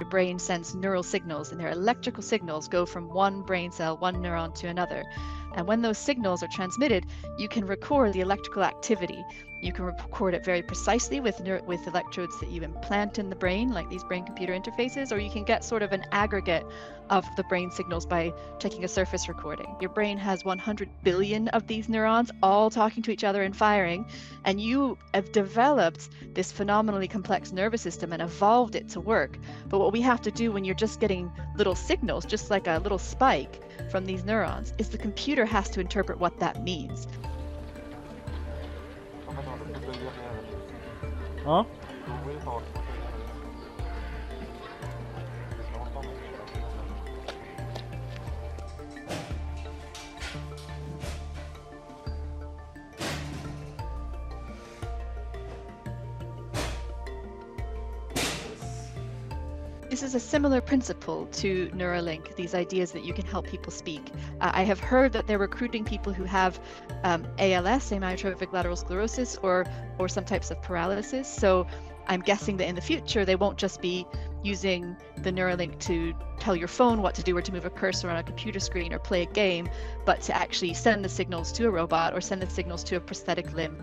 Your brain sends neural signals, and their electrical signals go from one brain cell, one neuron to another. And when those signals are transmitted, you can record the electrical activity. You can record it very precisely with with electrodes that you implant in the brain, like these brain-computer interfaces, or you can get sort of an aggregate of the brain signals by taking a surface recording. Your brain has 100 billion of these neurons all talking to each other and firing, and you have developed this phenomenally complex nervous system and evolved it to work. But what we have to do when you're just getting little signals, just like a little spike from these neurons, is the computer has to interpret what that means. 啊？我也 This is a similar principle to Neuralink, these ideas that you can help people speak. Uh, I have heard that they're recruiting people who have um, ALS, amyotrophic lateral sclerosis, or, or some types of paralysis. So I'm guessing that in the future, they won't just be using the Neuralink to tell your phone what to do or to move a cursor on a computer screen or play a game, but to actually send the signals to a robot or send the signals to a prosthetic limb